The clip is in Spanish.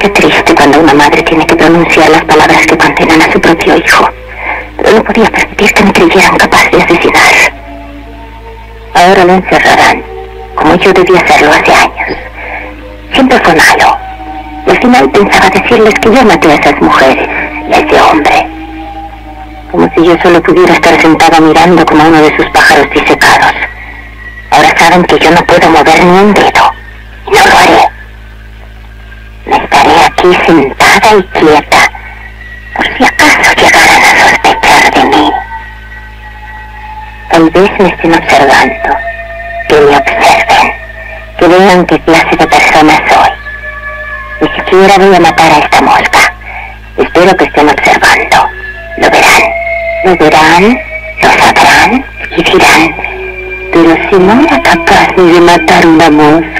Qué triste cuando una madre tiene que pronunciar las palabras que condenan a su propio hijo. Pero no podía permitir que me creyeran capaz de asesinar. Ahora lo encerrarán, como yo debí hacerlo hace años. Siempre fue malo. Y al final pensaba decirles que yo maté a esas mujeres y a ese hombre. Como si yo solo pudiera estar sentada mirando como uno de sus pájaros disecados. Ahora saben que yo no puedo mover ni un dedo. Y no lo haré. Me estaré aquí sentada y quieta, por si acaso llegaran a sospechar de mí. Tal vez me estén observando, que me observen, que vean qué clase de persona soy. Ni siquiera voy a matar a esta mosca. Espero que estén observando. Lo verán. Lo verán, lo sabrán y dirán. Pero si no era capaz ni de matar una mosca,